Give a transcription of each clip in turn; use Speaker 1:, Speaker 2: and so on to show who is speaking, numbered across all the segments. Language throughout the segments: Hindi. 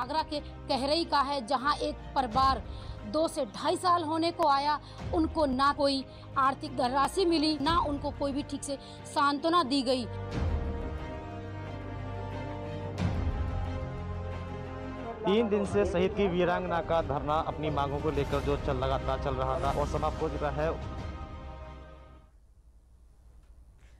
Speaker 1: आगरा के कहरई का है, जहाँ एक परिवार दो से ढाई साल होने को आया। उनको ना कोई आर्थिक धनराशि मिली, ना उनको कोई भी ठीक से सांत्वना दी गई।
Speaker 2: तीन दिन से शहीद की वीरांगना का धरना, अपनी मांगों को लेकर जो चल लगातार चल रहा था और समाप्त हो चुका है।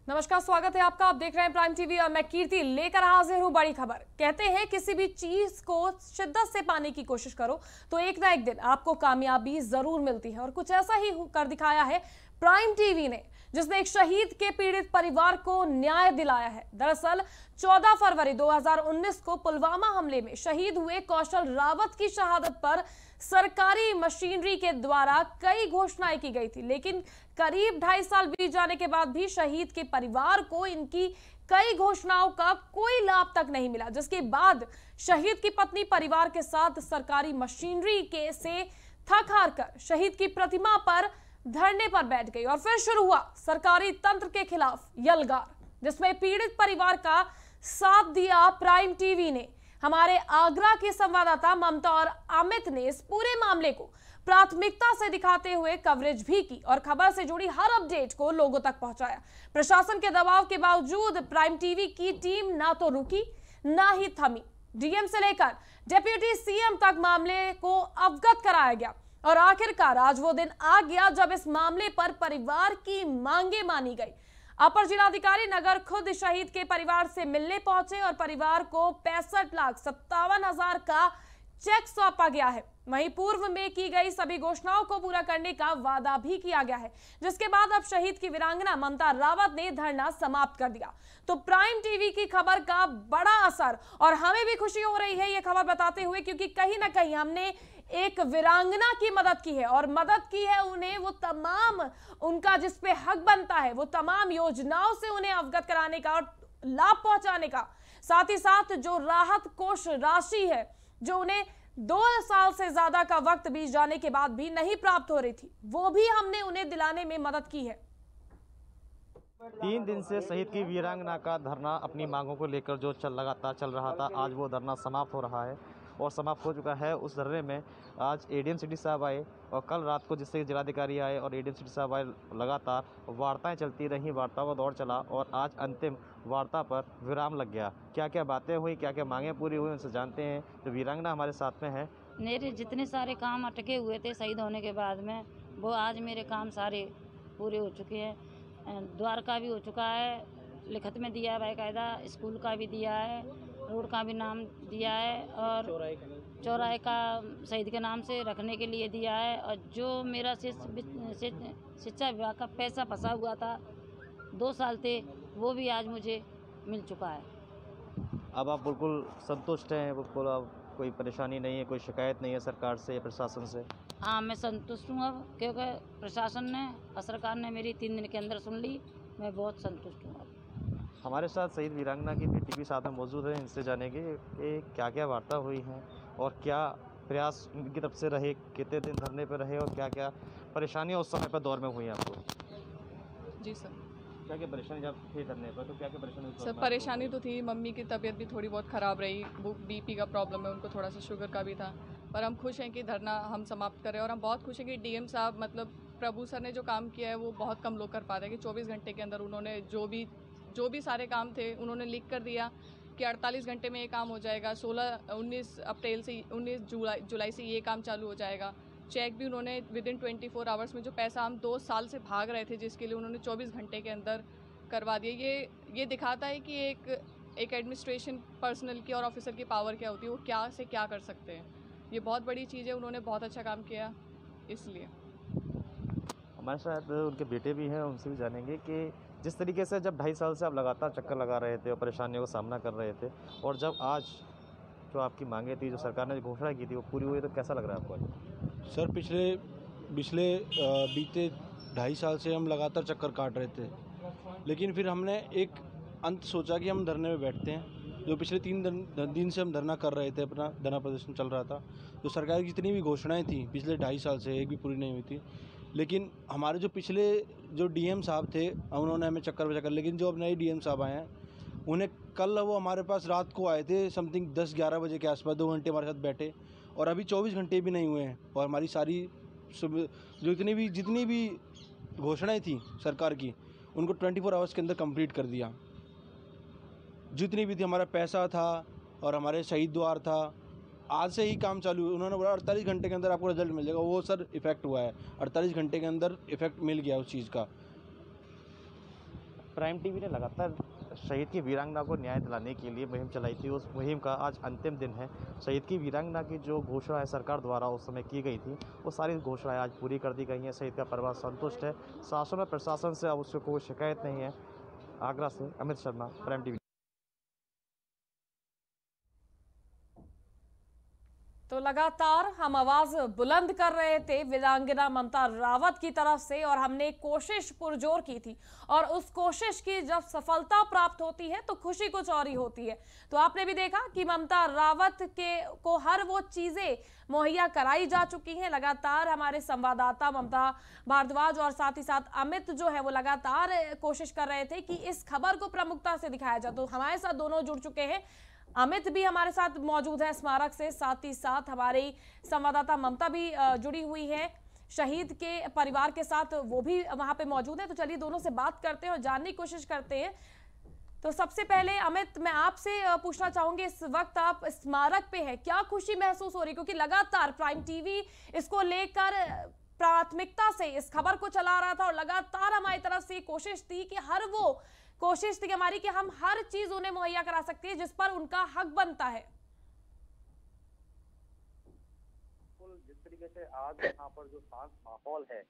Speaker 3: नमस्कार, स्वागत है आपका। आप देख रहे हैं प्राइम टीवी और मैं कीर्ति लेकर हाजिर हूँ बड़ी खबर। कहते हैं, किसी भी चीज़ को शिद्दत से पाने की कोशिश करो तो एक ना एक दिन आपको कामयाबी ज़रूर मिलती है। और कुछ ऐसा ही कर दिखाया है प्राइम टीवी ने, जिसने एक शहीद के पीड़ित परिवार को न्याय दिलाया है। दरअसल 14 फरवरी 2019 को पुलवामा हमले में शहीद हुए कौशल रावत की शहादत पर सरकारी मशीनरी के द्वारा कई घोषणाएँ की गई थी, लेकिन करीब ढाई साल बीत जाने के बाद भी शहीद के परिवार को इनकी कई घोषणाओं का कोई लाभ तक नहीं मिला, जिसके बाद शहीद की पत्नी परिवार के साथ सरकारी मशीनरी के से थक हार कर शहीद की प्रतिमा पर धरने पर बैठ गई और फिर शुरू हुआ सरकारी तंत्र के खिलाफ यलगार, जिसमें पीड़ित परिवार का साथ दिया प्राइम टीवी ने। हमारे आगरा के संवाददाता ममता और अमित ने इस पूरे मामले को प्राथमिकता से दिखाते हुए कवरेज भी की और खबर से जुड़ी हर अपडेट को लोगों तक पहुँचाया। प्रशासन के दबाव के बावजूद प्राइम टीवी की टीम ना तो रुकी, ना ही थमी। डीएम से लेकर डेप्यूटी सीएम तक मामले को अवगत कराया गया और आखिरकार आज वो दिन आ गया जब इस मामले पर परिवार की मांगे मानी गई। अपर जिलाधिकारी नगर खुद शहीद के परिवार से मिलने पहुँचे और परिवार को पैंसठ लाख सत्तावन हज़ार का चेक सौंपा गया है। वहीं पूर्व में की गई सभी घोषणाओं को पूरा करने का वादा भी किया गया है, जिसके बाद अब शहीद की वीरांगना ममता रावत ने धरना समाप्त कर दिया। तो प्राइम टीवी की खबर का बड़ा असर, और हमें भी खुशी हो रही है ये खबर बताते हुए, क्योंकि कहीं ना कहीं हमने एक वीरांगना की मदद की है और मदद की है उन्हें, वो तमाम उनका जिस पे हक बनता है, वो तमाम योजनाओं से उन्हें अवगत कराने का और लाभ पहुँचाने का। साथ ही साथ जो राहत कोष राशि है, जो उन्हें दो साल से ज़्यादा का वक्त बीत जाने के बाद भी नहीं प्राप्त हो रही थी, वो भी हमने उन्हें दिलाने में मदद की है।
Speaker 2: तीन दिन से शहीद की वीरांगना का धरना अपनी मांगों को लेकर जो चल लगातार चल रहा था, आज वो धरना समाप्त हो रहा है। और समाप्त हो चुका है उस धरने में। आज एडीएम सिटी साहब आए और कल रात को जिससे जिलाधिकारी आए और एडीएम सिटी साहब आए लगातार वार्ताएँ चलती रहीं वार्ता का दौर चला और आज अंतिम वार्ता पर विराम लग गया। क्या क्या बातें हुई क्या क्या मांगें पूरी हुई उनसे जानते हैं। जो वीरांगना हमारे साथ में है।
Speaker 4: मेरे जितने सारे काम अटके हुए थे शहीद होने के बाद में वो आज मेरे काम सारे पूरे हो चुके हैं। अ, द्वार का भी हो चुका है लिखत में दिया है बाकायदा स्कूल का भी दिया है रोड का भी नाम दिया है और चौराहे का शहीद के नाम से रखने के लिए दिया है और जो मेरा शिक्षा विभाग का पैसा फंसा हुआ था दो साल थे वो भी आज मुझे मिल चुका है।
Speaker 2: अब आप बिल्कुल संतुष्ट हैं? बिल्कुल अब कोई परेशानी नहीं है कोई शिकायत नहीं है सरकार से या प्रशासन से?
Speaker 4: हाँ मैं संतुष्ट हूँ अब क्योंकि प्रशासन ने और सरकार ने मेरी तीन दिन के अंदर सुन ली मैं बहुत संतुष्ट हूँ।
Speaker 2: हमारे साथ शहीद वीरांगना की बेटी भी साथ में मौजूद है इनसे जानेंगे कि क्या क्या वार्ता हुई है और क्या प्रयास उनकी तरफ़ से रहे कितने दिन धरने पर रहे और क्या क्या परेशानियाँ उस समय पर दौर में हुई आपको?
Speaker 5: जी सर।
Speaker 2: क्या क्या परेशानी जब थे धरने पर तो क्या क्या परेशानी
Speaker 5: सर परेशानी तो थी मम्मी की तबीयत भी थोड़ी बहुत ख़राब रही बीपी का प्रॉब्लम है उनको थोड़ा सा शुगर का भी था। पर हम खुश हैं कि धरना हम समाप्त करें और हम बहुत खुश हैं कि डीएम साहब मतलब प्रभु सर ने जो काम किया है वो बहुत कम लोग कर पा रहे हैं कि 24 घंटे के अंदर उन्होंने जो भी जो भी सारे काम थे, उन्होंने लिख कर दिया कि 48 घंटे में ये काम हो जाएगा 16 19 अप्रैल से 19 जुलाई जुलाई से ये काम चालू हो जाएगा। चेक भी उन्होंने within twenty four hours में जो पैसा हम दो साल से भाग रहे थे, जिसके लिए उन्होंने 24 घंटे के अंदर करवा दिया ये ये दिखाता है कि एक एक एडमिनिस्ट्रेशन पर्सनल की और ऑफिसर की पावर क्या होती है, वो क्या से क्या कर सकते हैं। ये बहुत बड़ी चीज़ है, उन्होंने बहुत अच्छा काम किया, इसलिए।
Speaker 2: हमारे साथ उनके बेटे भी हैं, उनसे भी जानेंगे कि जिस तरीके से जब ढाई साल से आप लगातार चक्कर लगा रहे थे और परेशानियों का सामना कर रहे थे और जब आज जो आपकी मांगे थी, जो सरकार ने घोषणा की थी, वो पूरी हुई तो कैसा लग रहा है आपको?
Speaker 6: सर, पिछले पिछले बीते ढाई साल से हम लगातार चक्कर काट रहे थे लेकिन फिर हमने एक अंत सोचा कि हम धरने में बैठते हैं जो पिछले तीन दिन से हम धरना कर रहे थे, अपना धरना प्रदर्शन चल रहा था, जो सरकार की जितनी भी घोषणाएँ थी पिछले ढाई साल से, एक भी पूरी नहीं हुई थी लेकिन हमारे जो पिछले जो डीएम साहब थे, उन्होंने हमें चक्कर पे चक्कर, लेकिन जो अब नए डीएम साहब आए हैं, उन्हें कल वो हमारे पास रात को आए थे समथिंग दस ग्यारह बजे के आसपास, दो घंटे हमारे साथ बैठे, और अभी चौबीस घंटे भी नहीं हुए हैं, और हमारी सारी जो इतनी भी, जितनी भी घोषणाएँ थी सरकार की, उनको ट्वेंटी फोर आवर्स के अंदर कंप्लीट कर दिया। जितनी भी थी, हमारा पैसा था, और हमारे शहीद द्वार था आज से ही काम चालू उन्होंने बोला, अड़तालीस घंटे के अंदर आपको रिज़ल्ट मिल जाएगा। वो सर इफ़ेक्ट हुआ है। अड़तालीस घंटे के अंदर इफ़ेक्ट मिल गया उस चीज़ का।
Speaker 2: प्राइम टीवी ने लगातार शहीद की वीरांगना को न्याय दिलाने के लिए मुहिम चलाई थी। उस मुहिम का आज अंतिम दिन है। शहीद की वीरांगना की जो घोषणाएँ सरकार द्वारा उस समय की गई थी, वो सारी घोषणाएँ आज पूरी कर दी गई हैं। शहीद का परिवार संतुष्ट है। शासन और प्रशासन से अब उससे कोई शिकायत नहीं है। आगरा से अमित शर्मा प्राइम टीवी
Speaker 3: तो लगातार हम आवाज़ बुलंद कर रहे थे। वीरांगना ममता रावत की तरफ़ से और हमने कोशिश पुरजोर की थी और उस कोशिश की जब सफलता प्राप्त होती है तो खुशी कुछ और ही होती है। तो आपने भी देखा कि ममता रावत के, को हर वो चीज़ें मुहैया कराई जा चुकी हैं। लगातार हमारे संवाददाता ममता भारद्वाज और साथ ही साथ अमित जो है, वो लगातार कोशिश कर रहे थे कि इस खबर को प्रमुखता से दिखाया जाए। तो हमारे साथ दोनों जुड़ चुके हैं। अमित भी हमारे साथ मौजूद है स्मारक से। साथ ही साथ हमारी संवाददाता ममता भी जुड़ी हुई है। शहीद के परिवार के साथ वो भी वहाँ पे मौजूद है। तो चलिए दोनों से बात करते हैं और जानने की कोशिश करते हैं। तो सबसे पहले अमित, मैं आपसे पूछना चाहूँगी, इस वक्त आप स्मारक पे है। क्या खुशी महसूस हो रही क्योंकि लगातार प्राइम टीवी इसको लेकर प्राथमिकता से इस खबर को चला रहा था और लगातार हमारी तरफ़ से कोशिश थी कि हर वो कोशिश थी हमारी कि हम हर चीज़ उन्हें मुहैया करा सकते हैं जिस पर उनका हक बनता है।
Speaker 7: जिस तरीके से आज यहाँ पर जो शांत माहौल है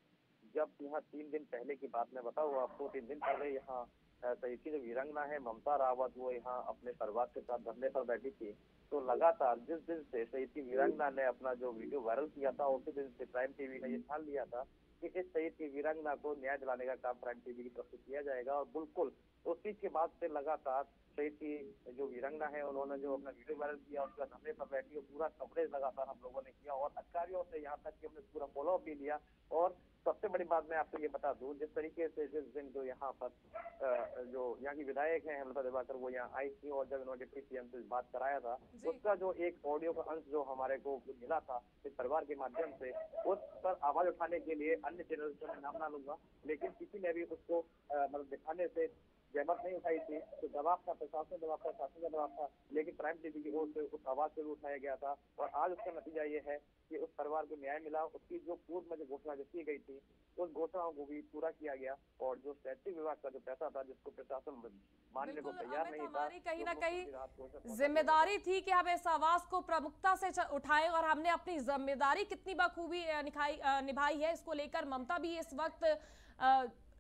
Speaker 7: जब यहाँ तीन दिन पहले की बात मैं बताऊँ आपको तीन दिन पहले यहाँ अ, शहीद की जो वीरांगना है ममता रावत वो यहाँ अपने परिवार के साथ धरने पर बैठी थी तो लगातार जिस दिन से शहीद की वीरंगना ने अपना जो वीडियो वायरल किया था उसी दिन से प्राइम टीवी ने ये ठान लिया था कि इस शहीद की वीरंगना को न्याय दिलाने का काम प्राइम टीवी की तरफ़ से किया जाएगा और बिल्कुल उस चीज़ के बाद से लगातार शहीद की जो वीरांगना है उन्होंने जो अपना वीडियो वायरल किया उसका धरने पर बैठी और पूरा कवरेज लगातार हम लोगों ने किया और अधिकारियों से यहाँ तक कि हमने पूरा फॉलो भी लिया। और सबसे बड़ी बात मैं आपको ये बता दूँ जिस तरीके से जिस दिन जो यहाँ पर जो यहाँ की विधायक हैं हेमलता दिवाकर वो यहाँ आई थी और जब इन्होंने डिप्टी सीएम से बात कराया था उसका जो एक ऑडियो का अंश जो हमारे को मिला था इस परिवार के माध्यम से उस पर आवाज़ उठाने के लिए अन्य चैनल से मैं नाम ना लूँगा लेकिन किसी ने भी उसको मतलब दिखाने से जहमत नहीं उठाई थी तो दबाव था प्रशासन दबाव था शासन का दबाव था लेकिन प्राइम टीवी की ओर से उस आवाज़ से भी उठाया गया था और आज उसका नतीजा ये है कि उस परिवार को न्याय मिला उसकी जो पूर्व में जो घोषणा जो की गई थी उस घोषणाओं को भी पूरा किया गया और जो शैक्षिक विभाग का जो पैसा था जिसको प्रशासन मानने को तैयार नहीं था
Speaker 3: कहीं ना कहीं ज़िम्मेदारी थी कि हम इस आवाज़ को प्रमुखता से उठाए और हमने अपनी ज़िम्मेदारी कितनी बखूबी निभाई है इसको लेकर ममता भी इस वक्त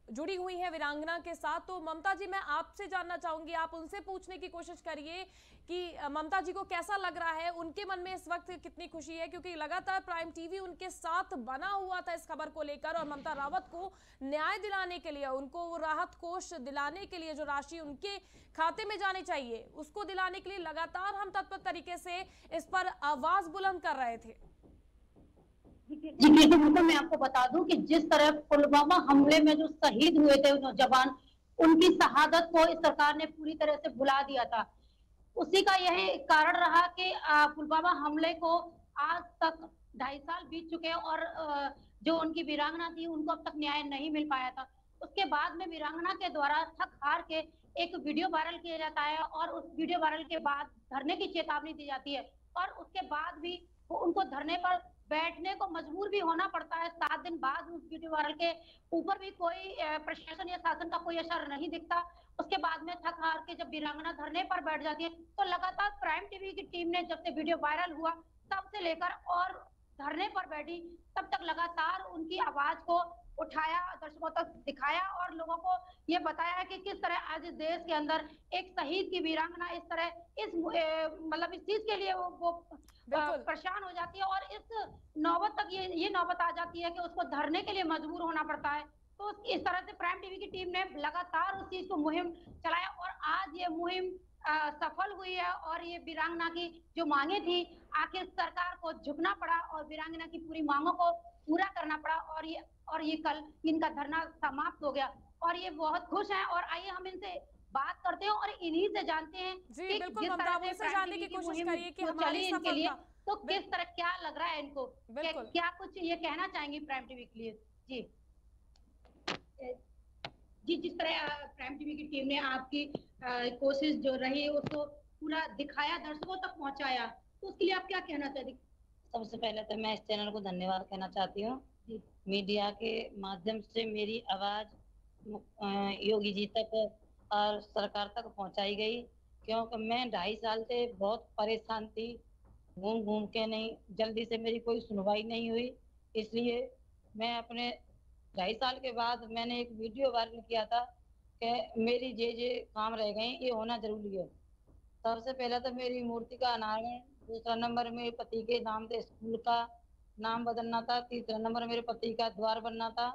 Speaker 3: जुड़ी हुई है वीरांगना के साथ। तो ममता जी, मैं आपसे जानना चाहूँगी, आप उनसे पूछने की कोशिश करिए कि ममता जी को कैसा लग रहा है? उनके मन में इस वक्त कितनी खुशी है? क्योंकि लगातार प्राइम टीवी उनके साथ बना हुआ था इस खबर को लेकर और ममता रावत को न्याय दिलाने के लिए, उनको वो राहत कोष दिलाने के लिए जो राशि उनके खाते में जानी चाहिए, उसको दिलाने के लिए लगातार हम तत्पर तरीके से इस पर आवाज़ बुलंद कर रहे थे।
Speaker 8: जी कीर्ति बिल्कुल मैं आपको बता दूँ कि जिस तरह पुलवामा हमले में जो शहीद हुए थे नौजवान, उनकी शहादत को इस सरकार ने पूरी तरह से भुला दिया था। उसी का यही कारण रहा कि पुलवामा हमले को आज तक ढाई साल बीत चुके हैं और जो उनकी वीरांगना थी, उनको अब तक न्याय नहीं मिल पाया था। उसके बाद में वीरांगना के द्वारा थक हार के एक वीडियो वायरल किया जाता है और उस वीडियो वायरल के बाद धरने की चेतावनी दी जाती है। और उसके बाद भी उनको धरने पर बैठने को मजबूर भी होना पड़ता है। सात दिन बाद उस ब्यूटी पार्लर के ऊपर भी कोई प्रशासन या शासन का कोई असर नहीं दिखता। उसके बाद में थक हार के जब वीरांगना धरने पर बैठ जाती है तो लगातार प्राइम टीवी की टीम ने जब से वीडियो वायरल हुआ, तब से लेकर और धरने पर बैठी, तब तक लगातार उनकी आवाज़ को उठाया दर्शकों तक दिखाया और लोगों को ये बताया कि किस तरह आज इस देश के अंदर एक शहीद की वीरांगना इस तरह इस मतलब इस चीज़ के लिए वो, वो परेशान हो जाती है और इस नौबत तक ये ये नौबत आ जाती है कि उसको धरने के लिए मजबूर होना पड़ता है। तो इस तरह से प्राइम टीवी की टीम ने लगातार उस चीज़ को मुहिम चलाया और आज ये मुहिम अ, सफल हुई है और ये वीरांगना की जो मांगे थी आखिर सरकार को झुकना पड़ा और वीरांगना की पूरी मांगों को पूरा करना पड़ा और ये और ये कल इनका धरना समाप्त हो गया। और ये बहुत खुश हैं और आइए हम इनसे बात करते हैं और इन्हीं से जानते हैं कि जिस तरह से
Speaker 3: जानने की कोशिश करिए कि हमारी
Speaker 8: इनके लिए। तो किस तरह क्या लग रहा है इनको? क्या, कुछ ये कहना चाहेंगी प्राइम टीवी के लिए? जी। जी जिस तरह प्राइम टीवी की टीम ने आपकी कोशिश जो रही उसको पूरा दिखाया दर्शकों तक पहुँचाया तो उसके लिए आप क्या कहना चाहती
Speaker 9: सबसे पहले तो मैं इस चैनल को धन्यवाद कहना चाहती हूँ। मीडिया के माध्यम से मेरी आवाज़ योगी जी तक और सरकार तक पहुंचाई गई क्योंकि मैं ढाई साल से बहुत परेशान थी। घूम घूम के नहीं जल्दी से मेरी कोई सुनवाई नहीं हुई। इसलिए मैं अपने ढाई साल के बाद मैंने एक वीडियो वायरल किया था कि मेरी जे जे काम रह गए ये होना ज़रूरी है। सबसे पहले तो मेरी मूर्ति का अनावरण दूसरा नंबर मेरे पति के नाम से स्कूल का नाम बदलना था, तीसरा नंबर मेरे पति का द्वार बनना था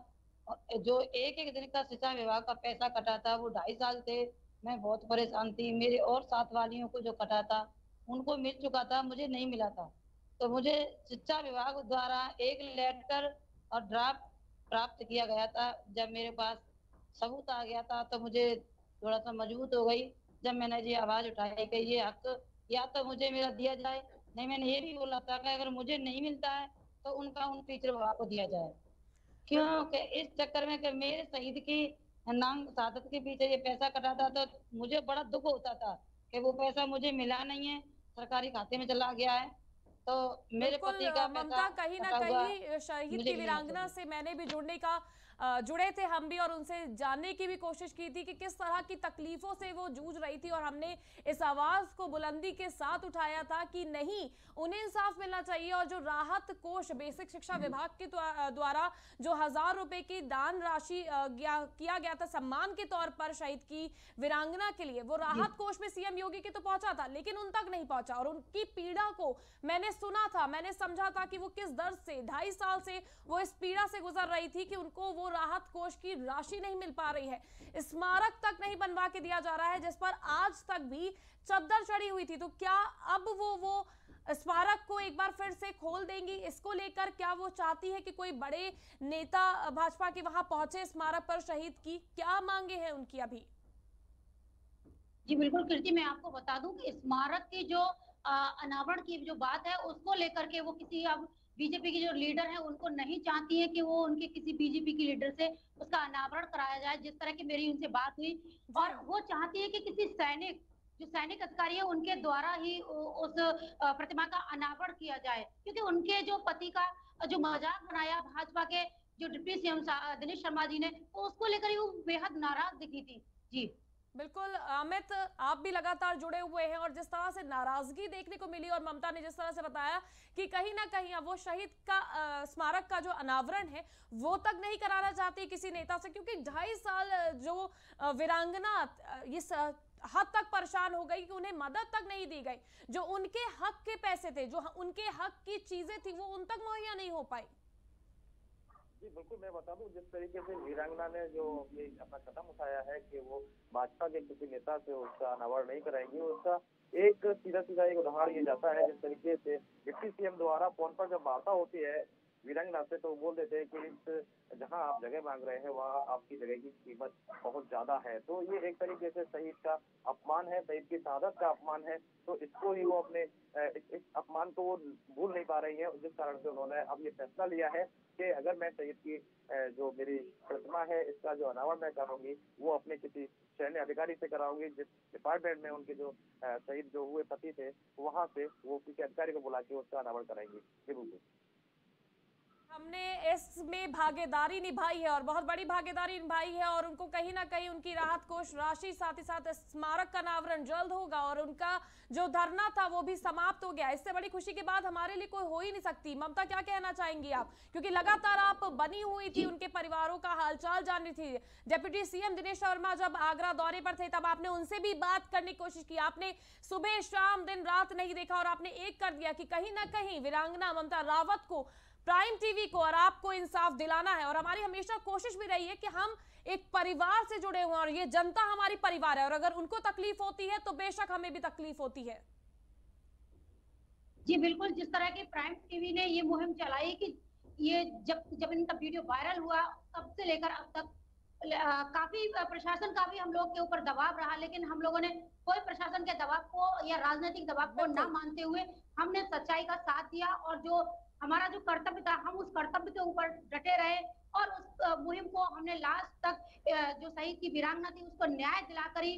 Speaker 9: और जो एक एक दिन का सिंचाई विभाग का पैसा कटा था वो ढाई साल से मैं बहुत परेशान थी। मेरे और साथ वालियों को जो कटा था उनको मिल चुका था, मुझे नहीं मिला था। तो मुझे शिक्षा विभाग द्वारा एक लेटर और ड्राफ्ट प्राप्त किया गया था। जब मेरे पास सबूत आ गया था तो मुझे थोड़ा सा मज़बूत हो गई। जब मैंने ये आवाज़ उठाई कि ये हक या तो मुझे मेरा दिया जाए। नहीं मैंने ये भी बोला था कि अगर मुझे नहीं मिलता है तो उनका उन टीचर विभाग को दिया जाए। क्योंकि इस चक्कर में कि मेरे शहीद की नाम शहादत के पीछे ये पैसा कटा था तो मुझे बड़ा दुख होता था कि वो पैसा मुझे मिला नहीं है सरकारी खाते में चला गया है। तो मेरे पति का
Speaker 3: ममता कहीं ना कहीं शहीद की वीरांगना से मैंने भी जुड़ने का जुड़े थे हम भी और उनसे जानने की भी कोशिश की थी कि किस तरह की तकलीफों से वो जूझ रही थी और हमने इस आवाज़ को बुलंदी के साथ उठाया था कि नहीं उन्हें इंसाफ मिलना चाहिए और जो राहत कोष बेसिक शिक्षा विभाग के द्वारा जो हज़ार रुपए की दान राशि किया गया था सम्मान के तौर पर शहीद की वीरांगना के लिए वो राहत कोष में सीएम योगी के तो पहुँचा था लेकिन उन तक नहीं पहुँचा और उनकी पीड़ा को मैंने सुना था मैंने समझा था कि वो किस दर्द से ढाई साल से वो इस पीड़ा से गुजर रही थी कि उनको वो राहत कोष की राशि नहीं मिल पा रही है। स्मारक तक नहीं बनवा के दिया जा रहा है, जिस पर आज तक भी चद्दर चढ़ी हुई थी। तो क्या अब वो वो स्मारक को एक बार फिर से खोल देंगी? इसको लेकर क्या वो चाहती है कि कोई बड़े नेता भाजपा के वहाँ पहुँचे स्मारक पर शहीद की? क्या मांगे हैं उनकी अभी?
Speaker 8: जी, बिल्कुल कीर्ति मैं आपको बता दूँ कि स्मारक की जो अनावरण की जो बात है, उसको लेकर के वो किसी अब बीजेपी की जो लीडर है उनको नहीं चाहती है कि वो उनके किसी बीजेपी की लीडर से उसका अनावरण कराया जाए जिस तरह की मेरी उनसे बात हुई। और वो चाहती है कि किसी सैनिक जो सैनिक अधिकारी है उनके द्वारा ही उस प्रतिमा का अनावरण किया जाए। क्योंकि उनके जो पति का जो मज़ाक बनाया भाजपा के जो डिप्टी सीएम दिनेश शर्मा जी ने तो उसको लेकर ही वो बेहद नाराज़ दिखी थी। जी।
Speaker 3: बिल्कुल अमित आप भी लगातार जुड़े हुए हैं और जिस तरह से नाराज़गी देखने को मिली और ममता ने जिस तरह से बताया कि कहीं ना कहीं वो शहीद का अ, स्मारक का जो अनावरण है वो तक नहीं कराना चाहती किसी नेता से क्योंकि ढाई साल जो वीरांगना इस हद तक परेशान हो गई कि उन्हें मदद तक नहीं दी गई। जो उनके हक के पैसे थे जो उनके हक की चीज़ें थी वो उन तक मुहैया नहीं हो पाई।
Speaker 7: जी, बिल्कुल मैं बता दूँ, जिस तरीके से वीरांगना ने जो ये अपना कदम उठाया है कि वो भाजपा के किसी नेता से उसका अनावरण नहीं कराएँगे, उसका एक सीधा सीधा एक उदाहरण ये जाता है जिस तरीके से डिप्टी सीएम द्वारा फ़ोन पर जब वार्ता होती है वीरांगना से तो बोल देते हैं कि इस जहाँ आप जगह मांग रहे हैं वहाँ आपकी जगह की कीमत बहुत ज़्यादा है। तो ये एक तरीके से शहीद का अपमान है शहीद की शहादत का अपमान है। तो इसको ही वो अपने इस, अपमान को वो भूल नहीं पा रही है जिस कारण से उन्होंने अब ये फैसला लिया है कि अगर मैं शहीद की जो मेरी प्रतिमा है इसका जो अनावरण मैं कराऊँगी वो अपने किसी सैन्य अधिकारी से कराऊँगी जिस डिपार्टमेंट में उनके जो शहीद जो हुए पति थे वहाँ से वो किसी अधिकारी को बुला के उसका अनावरण कराएँगी। जी बिल्कुल।
Speaker 3: हमने इसमें भागीदारी निभाई है और बहुत बड़ी भागीदारी निभाई है और उनको कहीं ना कहीं उनकी राहत कोष राशि, साथ ही साथ स्मारक का अनावरण जल्द होगा और उनका जो धरना था वो भी समाप्त हो गया। इससे बड़ी खुशी की बात हमारे लिए कोई हो ही नहीं सकती। ममता, क्या कहना चाहेंगी आप? क्योंकि लगातार आप बनी हुई थी, उनके परिवारों का हालचाल जान रही थी। डेप्यूटी सीएम दिनेश शर्मा जब आगरा दौरे पर थे, तब आपने उनसे भी बात करने की कोशिश की। आपने सुबह शाम दिन रात नहीं देखा और आपने एक कर दिया कि कहीं ना कहीं वीरांगना ममता रावत को प्राइम टीवी को और आपको इंसाफ दिलाना है और हमारी हमेशा कोशिश भी रही है कि हम एक परिवार से जुड़े हुए हैं और ये जनता हमारी परिवार है और अगर उनको तकलीफ़ होती है तो बेशक हमें भी तकलीफ़ होती है।
Speaker 8: जी बिल्कुल जिस तरह की प्राइम टीवी ने ये मुहिम चलाई कि ये जब जब इनका वीडियो वायरल हुआ तब से लेकर अब तक काफ़ी प्रशासन का भी हम लोग के ऊपर दबाव रहा लेकिन हम लोगों ने कोई प्रशासन के दबाव को या राजनीतिक दबाव को ना मानते हुए हमने सच्चाई का साथ दिया और जो हमारा जो कर्तव्य था, हम उस कर्तव्य के ऊपर डटे रहे और उस मुहिम को हमने लास्ट तक जो शहीद की वीरांगना थी, उसको न्याय दिलाकर ही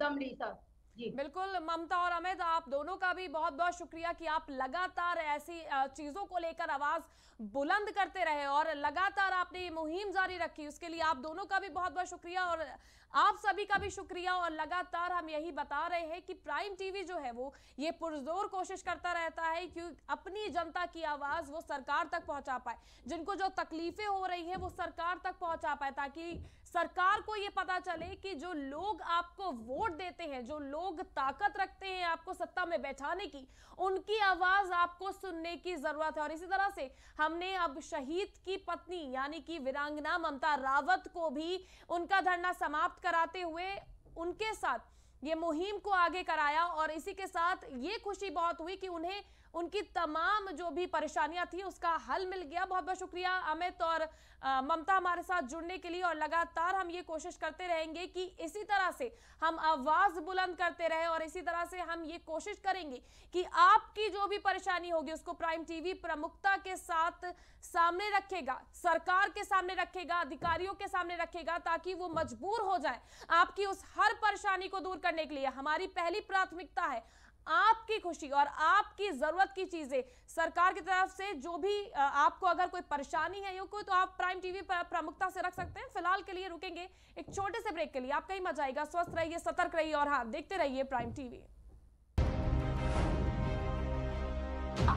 Speaker 8: दम ली, सर।
Speaker 3: बिल्कुल, ममता और अमित, आप दोनों का भी बहुत बहुत शुक्रिया कि आप लगातार ऐसी चीज़ों को लेकर आवाज़ बुलंद करते रहे और लगातार आपने ये मुहिम जारी रखी। उसके लिए आप दोनों का भी बहुत बहुत शुक्रिया और आप सभी का भी शुक्रिया और लगातार हम यही बता रहे हैं कि प्राइम टीवी जो है वो, ये पुरजोर कोशिश करता रहता है कि अपनी जनता की आवाज़ वो सरकार तक पहुँचा पाए। जिनको जो तकलीफें हो रही है वो सरकार तक पहुँचा पाए ताकि सरकार को ये पता चले कि जो लोग आपको वोट देते हैं, जो लोग ताकत रखते हैं आपको सत्ता में बैठाने की, उनकी आवाज़ आपको सुनने की ज़रूरत है। और इसी तरह से हमने अब शहीद की पत्नी, यानी कि वीरांगना ममता रावत को भी उनका धरना समाप्त कराते हुए उनके साथ ये मुहिम को आगे कराया। और इसी के साथ ये खुशी बहुत हुई कि उन्हें उनकी तमाम जो भी परेशानियाँ थी, उसका हल मिल गया। बहुत बहुत शुक्रिया अमित और ममता हमारे साथ जुड़ने के लिए और लगातार हम ये कोशिश करते रहेंगे कि इसी तरह से हम आवाज़ बुलंद करते रहे और इसी तरह से हम ये कोशिश करेंगे कि आपकी जो भी परेशानी होगी, उसको प्राइम टीवी प्रमुखता के साथ सामने रखेगा, सरकार के सामने रखेगा, अधिकारियों के सामने रखेगा, ताकि वो मजबूर हो जाए आपकी उस हर परेशानी को दूर करने के लिए। हमारी पहली प्राथमिकता है आपकी खुशी और आपकी ज़रूरत की चीज़ें सरकार की तरफ़ से जो भी आपको अगर कोई परेशानी है या कोई तो आप प्राइम टीवी पर प्रमुखता से रख सकते हैं। फ़िलहाल के लिए रुकेंगे एक छोटे से ब्रेक के लिए। आपका ही मज़ा आएगा। स्वस्थ रहिए, सतर्क रहिए और हाँ देखते रहिए प्राइम टीवी।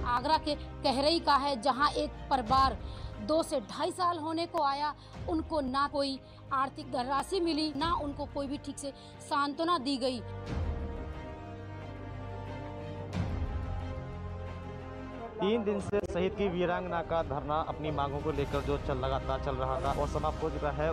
Speaker 1: आगरा के कहरई का है, जहाँ एक परिवार दो से ढाई साल होने को आया, उनको ना कोई आर्थिक धनराशि मिली, ना उनको कोई भी ठीक से सांत्वना दी गई।
Speaker 2: तीन दिन से शहीद की वीरांगना का धरना, अपनी मांगों को लेकर जो चल लगातार चल रहा था और समाप्त हो चुका है।